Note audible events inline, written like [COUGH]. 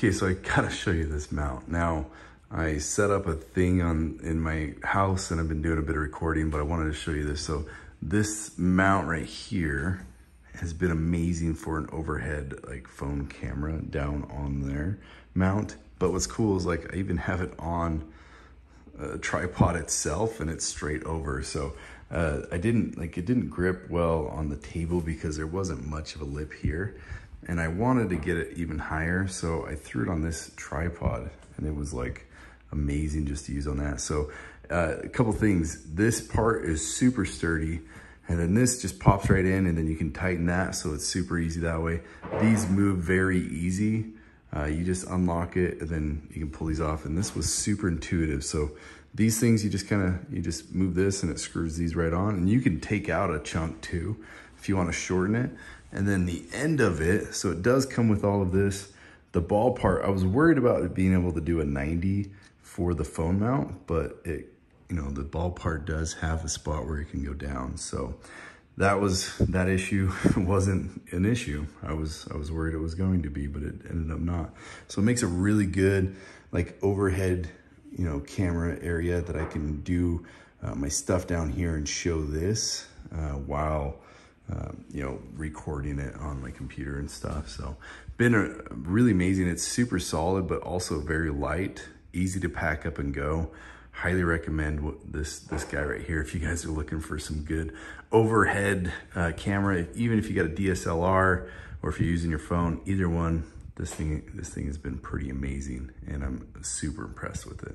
Okay, so I gotta [LAUGHS] show you this mount. Now, I set up a thing on in my house and I've been doing a bit of recording, but I wanted to show you this. So this mount right here has been amazing for an overhead like phone camera down on there mount. But what's cool is like I even have it on a tripod itself and it's straight over. So uh, I didn't like it didn't grip well on the table because there wasn't much of a lip here and I wanted to get it even higher. So I threw it on this tripod and it was like amazing just to use on that. So uh, a couple things, this part is super sturdy and then this just pops right in and then you can tighten that so it's super easy that way. These move very easy. Uh, you just unlock it and then you can pull these off and this was super intuitive. So these things you just kind of, you just move this and it screws these right on and you can take out a chunk too if you want to shorten it. And then the end of it, so it does come with all of this. The ball part, I was worried about being able to do a 90 for the phone mount, but it, you know, the ball part does have a spot where it can go down. So that was, that issue [LAUGHS] wasn't an issue. I was, I was worried it was going to be, but it ended up not. So it makes a really good, like overhead, you know, camera area that I can do uh, my stuff down here and show this uh, while um, you know, recording it on my computer and stuff. So been a, really amazing. It's super solid, but also very light, easy to pack up and go. Highly recommend this this guy right here if you guys are looking for some good overhead uh, camera. Even if you got a DSLR or if you're using your phone, either one, this thing this thing has been pretty amazing, and I'm super impressed with it.